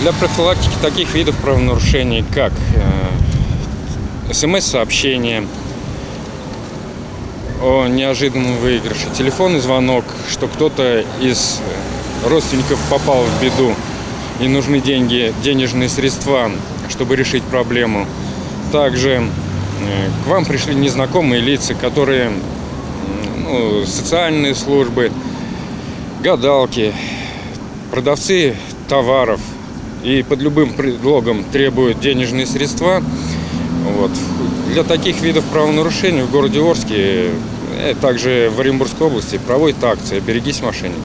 Для профилактики таких видов правонарушений, как э, смс-сообщение о неожиданном выигрыше, телефонный звонок, что кто-то из родственников попал в беду и нужны деньги, денежные средства, чтобы решить проблему. Также э, к вам пришли незнакомые лица, которые ну, социальные службы, гадалки, продавцы товаров и под любым предлогом требуют денежные средства. Вот. Для таких видов правонарушений в городе Орске, э, также в Оренбургской области проводят акции «Берегись мошенников».